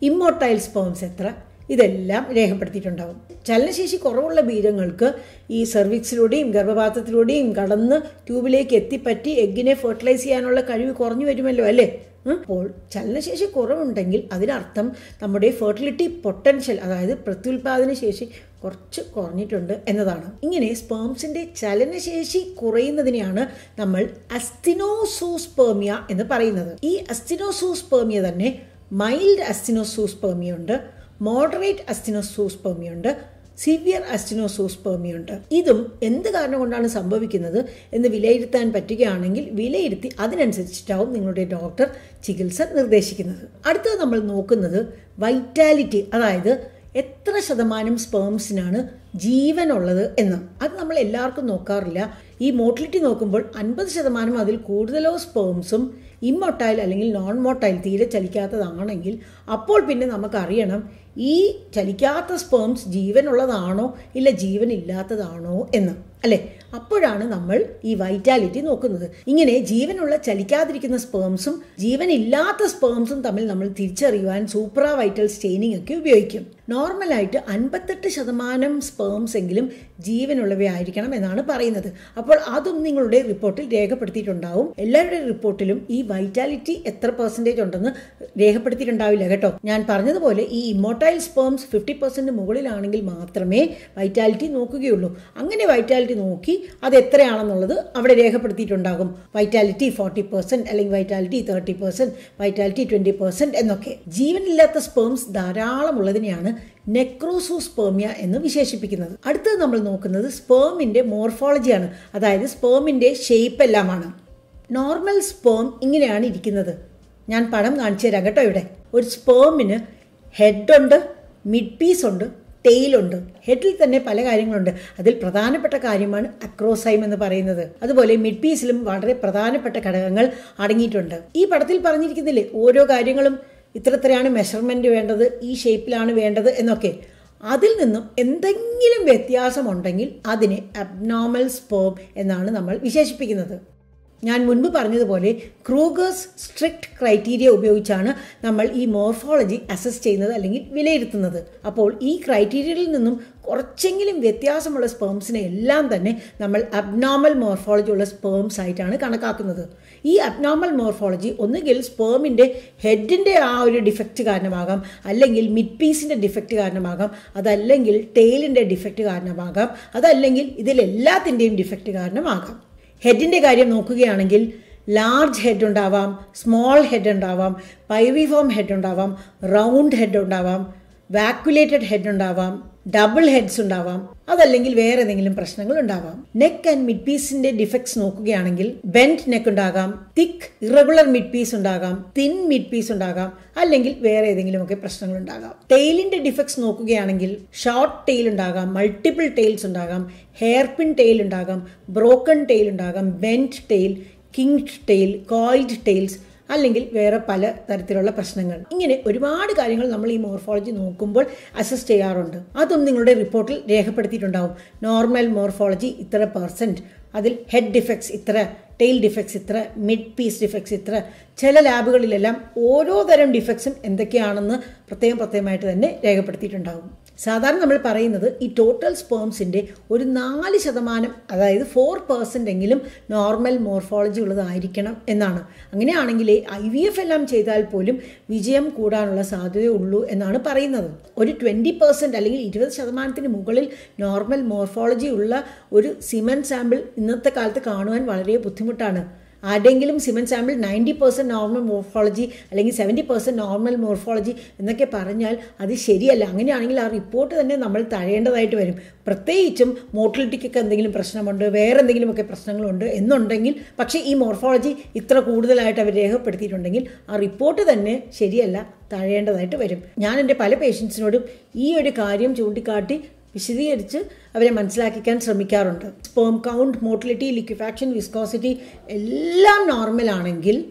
ഇമ്മോട്ടൈൽ സ്പേംസ് എത്ര ഇതെല്ലാം രേഖപ്പെടുത്തിയിട്ടുണ്ടാകും. ചലനശേഷി കുറവുള്ള ബീജങ്ങൾക്ക് ഈ സെർവിക്സിലൂടെയും ഗർഭപാത്രത്തിലൂടെയും കടന്ന് ട്യൂബിലേക്ക് എത്തിപ്പറ്റി എഗ്ഗിനെ ഫെർട്ടിലൈസ് ചെയ്യാനുള്ള കഴിവ് കുറഞ്ഞു വരുമല്ലോ അല്ലേ? അപ്പോൾ ചലനശേഷി കുറവുണ്ടെങ്കിൽ അതിനർത്ഥം നമ്മുടെ ഫെർട്ടിലിറ്റി പൊട്ടൻഷ്യൽ അതായത് പ്രത്യുൽപാദന ശേഷി കുറച്ച് കുറഞ്ഞിട്ടുണ്ട് എന്നതാണ്. ഇങ്ങനെ സ്പേംസിന്റെ ചലനശേഷി കുറയുന്നതിനെയാണ് നമ്മൾ അസ്തിനോസൂസ്പേമിയ എന്ന് പറയുന്നത്. ഈ അസ്തിനോസൂസ്പേമിയ തന്നെ മൈൽഡ് അസ്തിനോസൂസ്പേമിയ ഉണ്ട് മോഡറേറ്റ് അസ്തിനോസൂസ്പേമിയ ഉണ്ട് സിവിയർ അസ്റ്റിനോസൂസ്പേമിയ ഉണ്ട്. ഇതും എന്ത് കാരണം കൊണ്ടാണ് സംഭവിക്കുന്നത് എന്ന് വിലയിരുത്താൻ പറ്റുകയാണെങ്കിൽ വിലയിരുത്തി അതിനനുസരിച്ചിട്ടാവും നിങ്ങളുടെ ഡോക്ടർ ചികിത്സ നിർദ്ദേശിക്കുന്നത്. അടുത്തത് നമ്മൾ നോക്കുന്നത് വൈറ്റാലിറ്റി അതായത് എത്ര ശതമാനം സ്പേംസിനാണ് ജീവനുള്ളത് എന്ന്. അത് നമ്മൾ എല്ലാവർക്കും നോക്കാറില്ല. ഈ മോട്ടിലിറ്റി നോക്കുമ്പോൾ അൻപത് ശതമാനം അതിൽ കൂടുതലോ സ്പേംസും ഇമ്മോട്ടൈൽ അല്ലെങ്കിൽ നോൺ മോട്ടൈൽ തീരെ ചലിക്കാത്തതാണെങ്കിൽ അപ്പോൾ പിന്നെ നമുക്കറിയണം ഈ ചലിക്കാത്ത സ്പേംസ് ജീവനുള്ളതാണോ ഇല്ല ജീവനില്ലാത്തതാണോ എന്ന് അല്ലെ? അപ്പോഴാണ് നമ്മൾ ഈ വൈറ്റാലിറ്റി നോക്കുന്നത്. ഇങ്ങനെ ജീവനുള്ള ചലിക്കാതിരിക്കുന്ന സ്പേംസും ജീവനില്ലാത്ത സ്പേംസും തമ്മിൽ നമ്മൾ തിരിച്ചറിയുവാൻ സൂപ്രാ വൈറ്റൽ സ്റ്റെയിനിങ് ഒക്കെ ഉപയോഗിക്കും. നോർമലായിട്ട് അൻപത്തെട്ട് ശതമാനം സ്പേംസ് എങ്കിലും ജീവനുള്ളവയായിരിക്കണം എന്നാണ് പറയുന്നത്. അപ്പോൾ അതും നിങ്ങളുടെ റിപ്പോർട്ടിൽ രേഖപ്പെടുത്തിയിട്ടുണ്ടാവും. എല്ലാവരുടെ റിപ്പോർട്ടിലും ഈ വൈറ്റാലിറ്റി എത്ര പെർസെന്റേജ് ഉണ്ടെന്ന് രേഖപ്പെടുത്തിയിട്ടുണ്ടാവില്ല കേട്ടോ. ഞാൻ പറഞ്ഞതുപോലെ ഈ ഇമോട്ടൈൽ സ്പേംസ് ഫിഫ്റ്റി പെർസെന്റ് മുകളിലാണെങ്കിൽ മാത്രമേ വൈറ്റാലിറ്റി നോക്കുകയുള്ളൂ. അങ്ങനെ വൈറ്റാലിറ്റി നോക്കി അത് എത്രയാണെന്നുള്ളത് അവിടെ രേഖപ്പെടുത്തിയിട്ടുണ്ടാകും. വൈറ്റാലിറ്റി ഫോർട്ടി പെർസെന്റ് അല്ലെങ്കിൽ vitality thirty percent vitality twenty percent എന്നൊക്കെ. ജീവനില്ലാത്ത സ്പേംസ് ധാരാളം ഉള്ളതിനെയാണ് നെക്രോസോസ്പേമിയ എന്ന് വിശേഷിപ്പിക്കുന്നത്. അടുത്തത് നമ്മൾ നോക്കുന്നത് സ്പേമിന്റെ മോർഫോളജിയാണ്. അതായത് സ്പേമിന്റെ ഷേപ്പ് എല്ലാമാണ് നോർമൽ സ്പേം ഇങ്ങനെയാണ് ഇരിക്കുന്നത്. ഞാൻ പണം കാണിച്ചു തരാം കേട്ടോ ഇവിടെ. ഒരു സ്പേമിന് ഹെഡുണ്ട് മിഡ് പീസ് ഉണ്ട് ടെയിലുണ്ട് ഹെഡിൽ തന്നെ പല കാര്യങ്ങളുണ്ട്. അതിൽ പ്രധാനപ്പെട്ട കാര്യമാണ് അക്രോസൈം എന്ന് പറയുന്നത്. അതുപോലെ മിഡ് പീസിലും വളരെ പ്രധാനപ്പെട്ട ഘടകങ്ങൾ അടങ്ങിയിട്ടുണ്ട്. ഈ പടത്തിൽ പറഞ്ഞിരിക്കുന്നില്ലേ? ഓരോ കാര്യങ്ങളും ഇത്രത്രയാണ് മെഷർമെന്റ് വേണ്ടത് ഈ ഷേപ്പിലാണ് വേണ്ടത് എന്നൊക്കെ. അതിൽ നിന്നും എന്തെങ്കിലും വ്യത്യാസമുണ്ടെങ്കിൽ അതിനെ അബ്നോർമൽ സ്പേം എന്നാണ് നമ്മൾ വിശേഷിപ്പിക്കുന്നത്. ഞാൻ മുൻപ് പറഞ്ഞതുപോലെ ക്രൂഗേഴ്സ് സ്ട്രിക്റ്റ് ക്രൈറ്റീരിയ ഉപയോഗിച്ചാണ് നമ്മൾ ഈ മോർഫോളജി അസസ് ചെയ്യുന്നത് അല്ലെങ്കിൽ വിലയിരുത്തുന്നത്. അപ്പോൾ ഈ ക്രൈറ്റീരിയയിൽ നിന്നും കുറച്ചെങ്കിലും വ്യത്യാസമുള്ള സ്പേംസിനെ എല്ലാം തന്നെ നമ്മൾ അബ്നോർമൽ മോർഫോളജി ഉള്ള സ്പേംസ് ആയിട്ടാണ് കണക്കാക്കുന്നത്. ഈ അബ്നോർമൽ മോർഫോളജി ഒന്നുകിൽ സ്പേമിന്റെ ഹെഡിന്റെ ആ ഒരു ഡിഫക്റ്റ് കാരണമാകാം അല്ലെങ്കിൽ മിഡ് പീസിന്റെ ഡിഫക്റ്റ് കാരണമാകാം അതല്ലെങ്കിൽ ടെയിലിന്റെ ഡിഫക്റ്റ് കാരണമാകാം അതല്ലെങ്കിൽ ഇതിലെല്ലാത്തിന്റെയും ഡിഫക്റ്റ് കാരണമാകാം. ഹെഡിന്റെ കാര്യം നോക്കുകയാണെങ്കിൽ ലാർജ് ഹെഡ് ഉണ്ടാവാം സ്മോൾ ഹെഡ് ഉണ്ടാവാം പൈവിഫോം ഹെഡ് ഉണ്ടാവാം റൗണ്ട് ഹെഡ് ഉണ്ടാവാം വാക്കുലേറ്റഡ് ഹെഡ് ഉണ്ടാവാം. ഡബിൾ ഹെഡ്സ് ഉണ്ടാവാം. അതല്ലെങ്കിൽ വേറെ എന്തെങ്കിലും പ്രശ്നങ്ങൾ ഉണ്ടാവാം. നെക്ക് ആൻഡ് മിഡ് പീസിന്റെ ഡിഫക്ട്സ് നോക്കുകയാണെങ്കിൽ ബെൻഡ് നെക്ക് ഉണ്ടാകാം. തിക്ക് ഇറഗുലർ മിഡ് പീസ് ഉണ്ടാകാം. തിൻ മിഡ് പീസ് ഉണ്ടാകാം. അല്ലെങ്കിൽ വേറെ ഏതെങ്കിലും ഒക്കെ പ്രശ്നങ്ങൾ ഉണ്ടാകാം. ടെയിലിന്റെ ഡിഫക്ട്സ് നോക്കുകയാണെങ്കിൽ ഷോർട്ട് ടെയിൽ ഉണ്ടാകാം. മൾട്ടിപ്പിൾ ടെയിൽസ് ഉണ്ടാകാം. ഹെയർ പിൻ ടെയിൽ ഉണ്ടാകാം. ബ്രോക്കൺ ടെയിൽ ഉണ്ടാകാം. Bend tail kinked tail coiled tails അല്ലെങ്കിൽ വേറെ പല തരത്തിലുള്ള പ്രശ്നങ്ങൾ. ഇങ്ങനെ ഒരുപാട് കാര്യങ്ങൾ നമ്മൾ ഈ മോർഫോളജി നോക്കുമ്പോൾ അസസ് ചെയ്യാറുണ്ട്. അതും നിങ്ങളുടെ റിപ്പോർട്ടിൽ രേഖപ്പെടുത്തിയിട്ടുണ്ടാവും. നോർമൽ മോർഫോളജി ഇത്ര പെർസെന്റ് അതിൽ ഹെഡ് ഡിഫക്ട്സ് ഇത്ര ടെയിൽ ഡിഫക്ട്സ് ഇത്ര മിഡ് പീസ് ഡിഫക്ട്സ് ഇത്ര ചില ലാബുകളിലെല്ലാം ഓരോ തരം ഡിഫക്ട്സും എന്തൊക്കെയാണെന്ന് പ്രത്യേകം പ്രത്യേകമായിട്ട് തന്നെ രേഖപ്പെടുത്തിയിട്ടുണ്ടാവും. സാധാരണ നമ്മൾ പറയുന്നത് ഈ ടോട്ടൽ സ്പേംസിന്റെ ഒരു നാല് ശതമാനം അതായത് ഫോർ പേഴ്സന്റ് എങ്കിലും നോർമൽ മോർഫോളജി ഉള്ളതായിരിക്കണം എന്നാണ്. അങ്ങനെയാണെങ്കിൽ ഐ വി എഫ് എല്ലാം ചെയ്താൽ പോലും വിജയം കൂടാനുള്ള സാധ്യതയുള്ളൂ എന്നാണ് പറയുന്നത്. ഒരു ട്വന്റി പെർസെന്റ് അല്ലെങ്കിൽ ഇരുപത് ശതമാനത്തിന് മുകളിൽ നോർമൽ മോർഫോളജി ഉള്ള ഒരു സിമൻ സാമ്പിൾ ഇന്നത്തെ കാലത്ത് കാണുവാൻ വളരെ ബുദ്ധിമുട്ടാണ്. ആരുടെയെങ്കിലും semen sample ninety percent normal morphology അല്ലെങ്കിൽ സെവന്റി പെർസെന്റ് നോർമൽ മോർഫോളജി എന്നൊക്കെ പറഞ്ഞാൽ അത് ശരിയല്ല. അങ്ങനെയാണെങ്കിൽ ആ റിപ്പോർട്ട് തന്നെ നമ്മൾ തഴയേണ്ടതായിട്ട് വരും. പ്രത്യേകിച്ചും മോട്ടിലിറ്റിക്കൊക്കെ എന്തെങ്കിലും പ്രശ്നമുണ്ട് വേറെ എന്തെങ്കിലുമൊക്കെ പ്രശ്നങ്ങളുണ്ട് എന്നുണ്ടെങ്കിൽ പക്ഷേ ഈ മോർഫോളജി ഇത്ര കൂടുതലായിട്ട് അവർ രേഖപ്പെടുത്തിയിട്ടുണ്ടെങ്കിൽ ആ റിപ്പോർട്ട് തന്നെ ശരിയല്ല തഴയേണ്ടതായിട്ട് വരും. ഞാൻ എന്റെ പല പേഷ്യൻസിനോടും ഈ ഒരു കാര്യം ചൂണ്ടിക്കാട്ടി വിശദീകരിച്ച് അവരെ മനസ്സിലാക്കിക്കാൻ ശ്രമിക്കാറുണ്ട്. Sperm count motility liquefaction viscosity എല്ലാം നോർമൽ ആണെങ്കിൽ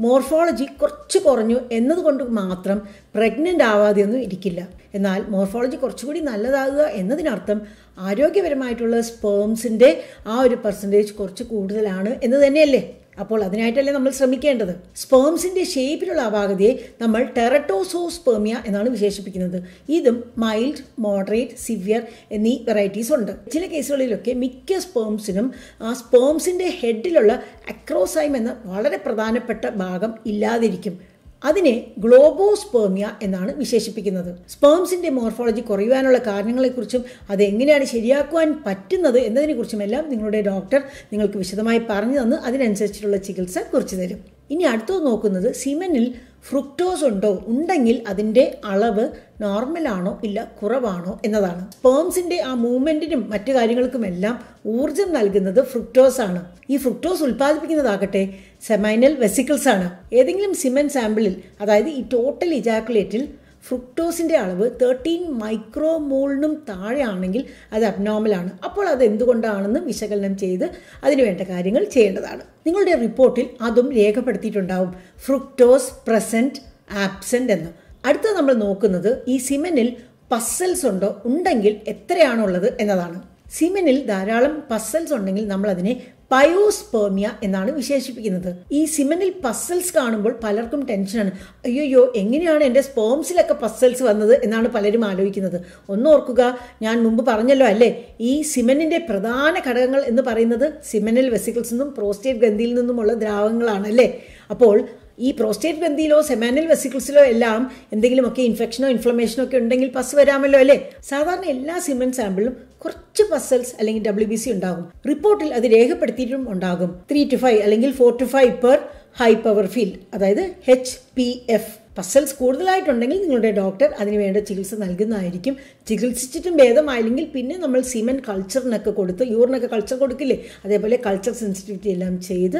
മോർഫോളജി കുറച്ച് കുറഞ്ഞു എന്നതുകൊണ്ട് മാത്രം പ്രഗ്നന്റ് ആവാതെയൊന്നും ഇരിക്കില്ല. എന്നാൽ മോർഫോളജി കുറച്ചുകൂടി നല്ലതാകുക എന്നതിനർത്ഥം ആരോഗ്യപരമായിട്ടുള്ള സ്പേംസിന്റെ ആ ഒരു പെർസെന്റേജ് കുറച്ച് കൂടുതലാണ് എന്ന് തന്നെയല്ലേ? അപ്പോൾ അതിനായിട്ടല്ലേ നമ്മൾ ശ്രമിക്കേണ്ടത്? സ്പേംസിന്റെ ഷേപ്പിലുള്ള അപാകതയെ നമ്മൾ ടെറട്ടോസോസ്പേമിയ എന്നാണ് വിശേഷിപ്പിക്കുന്നത്. ഇതും മൈൽഡ് മോഡറേറ്റ് സിവിയർ എന്നീ വെറൈറ്റീസ് ഉണ്ട്. ചില കേസുകളിലൊക്കെ മിക്ക സ്പേംസിനും ആ സ്പേംസിന്റെ ഹെഡിലുള്ള അക്രോസൈം എന്ന വളരെ പ്രധാനപ്പെട്ട ഭാഗം ഇല്ലാതിരിക്കും. അതിനെ ഗ്ലോബോസ്പേർമിയ എന്നാണ് വിശേഷിപ്പിക്കുന്നത്. സ്പേംസിന്റെ മോർഫോളജി കുറയുവാനുള്ള കാരണങ്ങളെക്കുറിച്ചും അത് എങ്ങനെയാണ് ശരിയാക്കുവാൻ പറ്റുന്നത് എന്നതിനെക്കുറിച്ചുമെല്ലാം നിങ്ങളുടെ ഡോക്ടർ നിങ്ങൾക്ക് വിശദമായി പറഞ്ഞു തന്ന് അതിനനുസരിച്ചിട്ടുള്ള ചികിത്സ കുറിച്ചു തരും. ഇനി അടുത്തത് നോക്കുന്നത് സിമനിൽ ഫ്രുക്ടോസ് ഉണ്ടോ? ഉണ്ടെങ്കിൽ അതിന്റെ അളവ് നോർമലാണോ ഇല്ല കുറവാണോ എന്നതാണ്. പേംസിന്റെ ആ മൂവ്മെന്റിനും മറ്റു കാര്യങ്ങൾക്കുമെല്ലാം ഊർജം നൽകുന്നത് ഫ്രുക്ടോസ് ആണ്. ഈ ഫ്രുക്ടോസ് ഉൽപ്പാദിപ്പിക്കുന്നതാകട്ടെ സെമൈനൽ വെസിക്കിൾസ് ആണ്. ഏതെങ്കിലും സിമൻ സാമ്പിളിൽ അതായത് ഈ ടോട്ടൽ ഇജാക്കുലേറ്റിൽ ഫ്രുക്ടോസിന്റെ അളവ് തേർട്ടീൻ മൈക്രോ മോളിനും താഴെയാണെങ്കിൽ അത് അബ്നോർമലാണ് അപ്പോൾ അത് എന്തുകൊണ്ടാണെന്ന് വിശകലനം ചെയ്ത് അതിനുവേണ്ട കാര്യങ്ങൾ ചെയ്യേണ്ടതാണ്. നിങ്ങളുടെ റിപ്പോർട്ടിൽ അതും രേഖപ്പെടുത്തിയിട്ടുണ്ടാവും. ഫ്രുക്ടോസ് പ്രസന്റ് ആബ്സെന്റ് എന്ന്. അടുത്ത നമ്മൾ നോക്കുന്നത് ഈ സിമനിൽ പസൽസ് ഉണ്ടോ? ഉണ്ടെങ്കിൽ എത്രയാണുള്ളത് എന്നതാണ്. സിമനിൽ ധാരാളം പസൽസ് ഉണ്ടെങ്കിൽ നമ്മൾ അതിനെ പയോസ്പേമിയ എന്നാണ് വിശേഷിപ്പിക്കുന്നത്. ഈ സിമനിൽ പസൽസ് കാണുമ്പോൾ പലർക്കും ടെൻഷനാണ് അയ്യോയ്യോ എങ്ങനെയാണ് എന്റെ സ്പേംസിലൊക്കെ പസൽസ് വന്നത് എന്നാണ് പലരും ആലോചിക്കുന്നത്. ഒന്ന് ഓർക്കുക ഞാൻ മുമ്പ് പറഞ്ഞല്ലോ അല്ലേ? ഈ സിമെന്റിന്റെ പ്രധാന ഘടകങ്ങൾ എന്ന് പറയുന്നത് സിമനൽ വെസിക്കിൾസ് നിന്നും പ്രോസ്റ്റേറ്റ് ഗ്രന്ഥിയിൽ നിന്നുമുള്ള ദ്രാവകങ്ങളാണ് അല്ലേ? അപ്പോൾ ഈ പ്രോസ്റ്റേറ്റ് ഗ്രന്ഥിയിലോ സെമാനൽ വെസിക്കിൾസിലോ എല്ലാം എന്തെങ്കിലുമൊക്കെ ഇൻഫെക്ഷനോ ഇൻഫ്ലമേഷനോ ഒക്കെ ഉണ്ടെങ്കിൽ പസ് വരാമല്ലോ അല്ലേ? സാധാരണ എല്ലാ സിമൻ സാമ്പിളിലും കുറച്ച് പസൽസ് അല്ലെങ്കിൽ ഡബ്ല്യു ബി സി ഉണ്ടാകും. റിപ്പോർട്ടിൽ അത് രേഖപ്പെടുത്തിയിട്ടും ഉണ്ടാകും. ത്രീ ടു ഫൈവ് അല്ലെങ്കിൽ four to five per high power field അതായത് H P F pus cells കൂടുതലായിട്ടുണ്ടെങ്കിൽ നിങ്ങളുടെ ഡോക്ടർ അതിന് വേണ്ട ചികിത്സ നൽകുന്നതായിരിക്കും. ചികിത്സിച്ചിട്ടും ഭേദമായില്ലെങ്കിൽ പിന്നെ നമ്മൾ സിമൻ കൾച്ചറിനൊക്കെ കൊടുത്ത് യൂറിനൊക്കെ കൾച്ചർ കൊടുക്കില്ലേ? അതേപോലെ കൾച്ചർ സെൻസിറ്റിവിറ്റി എല്ലാം ചെയ്ത്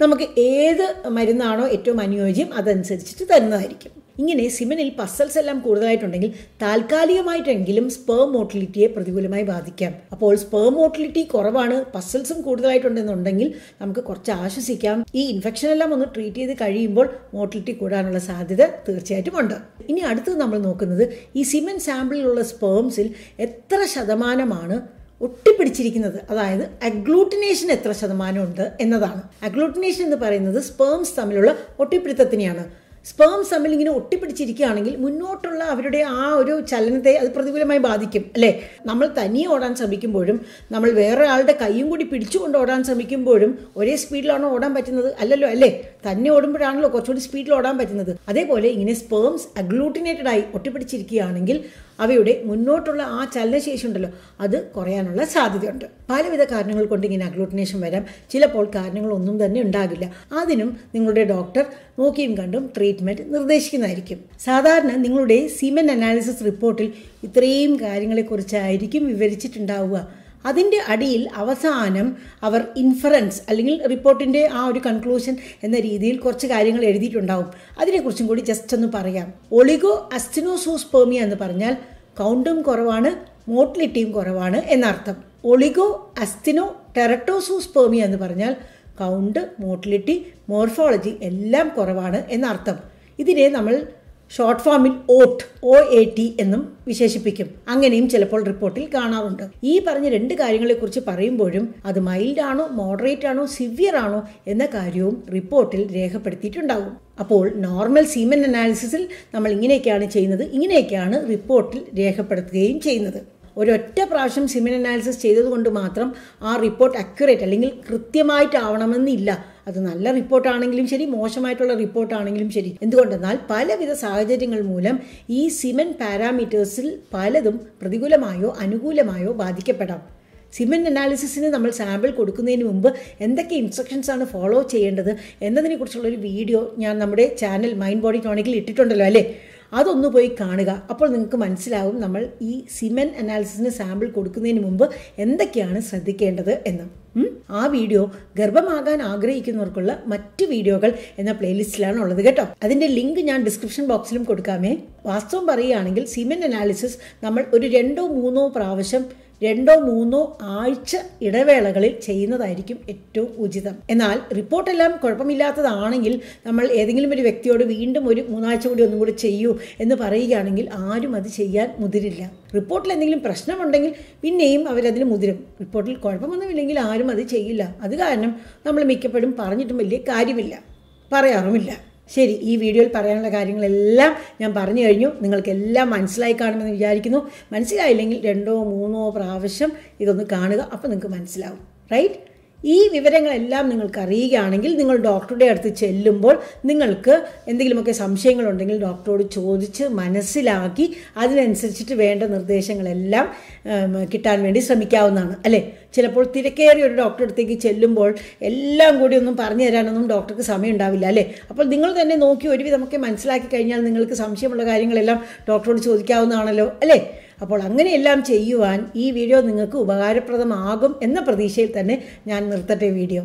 നമുക്ക് ഏത് മരുന്നാണോ ഏറ്റവും അനുയോജ്യം അതനുസരിച്ചിട്ട് തരുന്നതായിരിക്കും. ഇങ്ങനെ സിമനിൽ പസൽസ് എല്ലാം കൂടുതലായിട്ടുണ്ടെങ്കിൽ താൽക്കാലികമായിട്ടെങ്കിലും സ്പേം മോട്ടിലിറ്റിയെ പ്രതികൂലമായി ബാധിക്കാം. അപ്പോൾ സ്പേം മോട്ടിലിറ്റി കുറവാണ് പസൽസും കൂടുതലായിട്ടുണ്ടെന്നുണ്ടെങ്കിൽ നമുക്ക് കുറച്ച് ആശ്വസിക്കാം. ഈ ഇൻഫെക്ഷൻ എല്ലാം ഒന്ന് ട്രീറ്റ് ചെയ്ത് കഴിയുമ്പോൾ മോട്ടിലിറ്റി കൂടാനുള്ള സാധ്യത തീർച്ചയായിട്ടും ഉണ്ട്. ഇനി അടുത്തത് നമ്മൾ നോക്കുന്നത് ഈ സിമൻ സാമ്പിളിലുള്ള സ്പേംസിൽ എത്ര ശതമാനമാണ് ഒട്ടിപ്പിടിച്ചിരിക്കുന്നത്. അതായത് അഗ്ലൂട്ടിനേഷൻ എത്ര ശതമാനമുണ്ട് എന്നതാണ്. അഗ്ലൂട്ടിനേഷൻ എന്ന് പറയുന്നത് സ്പേംസ് തമ്മിലുള്ള ഒട്ടിപ്പിടുത്തത്തിനെയാണ്. സ്പേംസ് തമ്മിൽ ഇങ്ങനെ ഒട്ടിപ്പിടിച്ചിരിക്കുകയാണെങ്കിൽ മുന്നോട്ടുള്ള അവരുടെ ആ ഒരു ചലനത്തെ അത് പ്രതികൂലമായി ബാധിക്കും അല്ലേ? നമ്മൾ തനിയെ ഓടാൻ ശ്രമിക്കുമ്പോഴും നമ്മൾ വേറെ ആളുടെ കൈയും കൂടി പിടിച്ചുകൊണ്ട് ഓടാൻ ശ്രമിക്കുമ്പോഴും ഒരേ സ്പീഡിലാണോ ഓടാൻ പറ്റുന്നത്? അല്ലല്ലോ അല്ലേ? തന്നെ ഓടുമ്പോഴാണല്ലോ കുറച്ചുകൂടി സ്പീഡിൽ ഓടാൻ പറ്റുന്നത്. അതേപോലെ ഇങ്ങനെ സ്പേംസ് അഗ്ലൂട്ടിനേറ്റഡ് ആയി ഒട്ടിപ്പിടിച്ചിരിക്കുകയാണെങ്കിൽ അവയുടെ മുന്നോട്ടുള്ള ആ ചലനശേഷി ഉണ്ടല്ലോ അത് കുറയാനുള്ള സാധ്യതയുണ്ട്. പലവിധ കാരണങ്ങൾ കൊണ്ട് ഇങ്ങനെ അഗ്ലൂട്ടിനേഷൻ വരാം. ചിലപ്പോൾ കാരണങ്ങളൊന്നും തന്നെ ഉണ്ടാകില്ല. അതിനും നിങ്ങളുടെ ഡോക്ടർ നോക്കിയും കണ്ടും ട്രീറ്റ്മെന്റ് നിർദ്ദേശിക്കുന്നതായിരിക്കും. സാധാരണ നിങ്ങളുടെ സിമെന്റ് അനാലിസിസ് റിപ്പോർട്ടിൽ ഇത്രയും കാര്യങ്ങളെക്കുറിച്ചായിരിക്കും വിവരിച്ചിട്ടുണ്ടാവുക. അതിന്റെ അടിയിൽ അവസാനം അവർ ഇൻഫറൻസ് അല്ലെങ്കിൽ റിപ്പോർട്ടിന്റെ ആ ഒരു കൺക്ലൂഷൻ എന്ന രീതിയിൽ കുറച്ച് കാര്യങ്ങൾ എഴുതിയിട്ടുണ്ടാവും. അതിനെക്കുറിച്ചും കൂടി ജസ്റ്റ് ഒന്ന് പറയാം. ഒളിഗോ അസ്റ്റിനോസോസ്പേമിയ എന്ന് പറഞ്ഞാൽ കൗണ്ടും കുറവാണ് മോട്ടിലിറ്റിയും കുറവാണ് എന്നർത്ഥം. ഒളിഗോ അസ്റ്റിനോ ടെറട്ടോസോസ്പേമിയ എന്ന് പറഞ്ഞാൽ കൗണ്ട് മോട്ടിലിറ്റി മോർഫോളജി എല്ലാം കുറവാണ് എന്നർത്ഥം. ഇതിനെ നമ്മൾ ഷോർട്ട് ഫോമിൽ ഓട്ട് ഒ എ ടി എന്നും വിശേഷിപ്പിക്കും. അങ്ങനെയും ചിലപ്പോൾ റിപ്പോർട്ടിൽ കാണാറുണ്ട്. ഈ പറഞ്ഞ രണ്ട് കാര്യങ്ങളെക്കുറിച്ച് പറയുമ്പോഴും അത് മൈൽഡ് ആണോ മോഡറേറ്റ് ആണോ സിവിയർ ആണോ എന്ന കാര്യവും റിപ്പോർട്ടിൽ രേഖപ്പെടുത്തിയിട്ടുണ്ടാകും. അപ്പോൾ നോർമൽ സീമൻ അനാലിസിസിൽ നമ്മൾ ഇങ്ങനെയൊക്കെയാണ് ചെയ്യുന്നത് ഇങ്ങനെയൊക്കെയാണ് റിപ്പോർട്ടിൽ രേഖപ്പെടുത്തുകയും ചെയ്യുന്നത്. ഒരൊറ്റ പ്രാവശ്യം സിമൻ അനാലിസിസ് ചെയ്തതുകൊണ്ട് മാത്രം ആ റിപ്പോർട്ട് അക്യുറേറ്റ് അല്ലെങ്കിൽ കൃത്യമായിട്ടാവണമെന്നില്ല അത് നല്ല റിപ്പോർട്ടാണെങ്കിലും ശരി മോശമായിട്ടുള്ള റിപ്പോർട്ടാണെങ്കിലും ശരി. എന്തുകൊണ്ടെന്നാൽ പലവിധ സാഹചര്യങ്ങൾ മൂലം ഈ സിമൻ പാരാമീറ്റേഴ്സിൽ പലതും പ്രതികൂലമായോ അനുകൂലമായോ ബാധിക്കപ്പെടാം. സിമൻ അനാലിസിസിന് നമ്മൾ സാമ്പിൾ കൊടുക്കുന്നതിന് മുമ്പ് എന്തൊക്കെ ഇൻസ്ട്രക്ഷൻസ് ആണ് ഫോളോ ചെയ്യേണ്ടത് എന്നതിനെക്കുറിച്ചുള്ളൊരു വീഡിയോ ഞാൻ നമ്മുടെ ചാനൽ മൈൻഡ് ബോഡി ടോണിക്കിൽ ഇട്ടിട്ടുണ്ടല്ലോ അല്ലേ? അതൊന്ന് പോയി കാണുക. അപ്പോൾ നിങ്ങൾക്ക് മനസ്സിലാവും നമ്മൾ ഈ സിമൻ അനാലിസിന് സാമ്പിൾ കൊടുക്കുന്നതിന് മുമ്പ് എന്തൊക്കെയാണ് ശ്രദ്ധിക്കേണ്ടത് എന്ന്. ആ വീഡിയോ ഗർഭമാകാൻ ആഗ്രഹിക്കുന്നവർക്കുള്ള മറ്റ് വീഡിയോകൾ എന്ന പ്ലേലിസ്റ്റിലാണ് ഉള്ളത് കേട്ടോ. അതിന്റെ ലിങ്ക് ഞാൻ ഡിസ്ക്രിപ്ഷൻ ബോക്സിലും കൊടുക്കാമേ. വാസ്തവം പറയുകയാണെങ്കിൽ സിമൻ അനാലിസിസ് നമ്മൾ ഒരു രണ്ടോ മൂന്നോ പ്രാവശ്യം രണ്ടോ മൂന്നോ ആഴ്ച ഇടവേളകളിൽ ചെയ്യുന്നതായിരിക്കും ഏറ്റവും ഉചിതം. എന്നാൽ റിപ്പോർട്ടെല്ലാം കുഴപ്പമില്ലാത്തതാണെങ്കിൽ നമ്മൾ ഏതെങ്കിലും ഒരു വ്യക്തിയോട് വീണ്ടും ഒരു മൂന്നാഴ്ച കൂടി ഒന്നും കൂടി ചെയ്യൂ എന്ന് പറയുകയാണെങ്കിൽ ആരും അത് ചെയ്യാൻ മുതിരില്ല. റിപ്പോർട്ടിൽ എന്തെങ്കിലും പ്രശ്നമുണ്ടെങ്കിൽ പിന്നെയും അവരതിന് മുതിരും. റിപ്പോർട്ടിൽ കുഴപ്പമൊന്നുമില്ലെങ്കിൽ ആരും അത് ചെയ്യില്ല. അത് കാരണം നമ്മൾ മിക്കപ്പോഴും പറഞ്ഞിട്ടും വലിയ കാര്യമില്ല. പറയാറുമില്ല. ശരി ഈ വീഡിയോയിൽ പറയാനുള്ള കാര്യങ്ങളെല്ലാം ഞാൻ പറഞ്ഞു കഴിഞ്ഞു. നിങ്ങൾക്കെല്ലാം മനസ്സിലായി കാണുമെന്ന് വിചാരിക്കുന്നു. മനസ്സിലായില്ലെങ്കിൽ രണ്ടോ മൂന്നോ പ്രാവശ്യം ഇതൊന്ന് കാണുക. അപ്പോൾ നിങ്ങൾക്ക് മനസ്സിലാവും. റൈറ്റ് ഈ വിവരങ്ങളെല്ലാം നിങ്ങൾക്ക് അറിയുകയാണെങ്കിൽ നിങ്ങൾ ഡോക്ടറുടെ അടുത്ത് ചെല്ലുമ്പോൾ നിങ്ങൾക്ക് എന്തെങ്കിലുമൊക്കെ സംശയങ്ങളുണ്ടെങ്കിൽ ഡോക്ടറോട് ചോദിച്ച് മനസ്സിലാക്കി അതിനനുസരിച്ചിട്ട് വേണ്ട നിർദ്ദേശങ്ങളെല്ലാം കിട്ടാൻ വേണ്ടി ശ്രമിക്കാവുന്നതാണ്. അല്ലേ? ചിലപ്പോൾ തിരക്കേറിയ ഒരു ഡോക്ടറുടെ അടുത്തേക്ക് ചെല്ലുമ്പോൾ എല്ലാം കൂടി ഒന്നും പറഞ്ഞു തരാനൊന്നും ഡോക്ടർക്ക് സമയം ഉണ്ടാവില്ല അല്ലേ? അപ്പോൾ നിങ്ങൾ തന്നെ നോക്കി ഒരുവിധമൊക്കെ മനസ്സിലാക്കി കഴിഞ്ഞാൽ നിങ്ങൾക്ക് സംശയമുള്ള കാര്യങ്ങളെല്ലാം ഡോക്ടറോട് ചോദിക്കാവുന്നതാണല്ലോ അല്ലേ? അപ്പോൾ അങ്ങനെയെല്ലാം ചെയ്യുവാൻ ഈ വീഡിയോ നിങ്ങൾക്ക് ഉപകാരപ്രദമാകും എന്ന പ്രതീക്ഷയിൽ തന്നെ ഞാൻ നിർത്തട്ടെ വീഡിയോ.